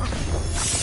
あっ。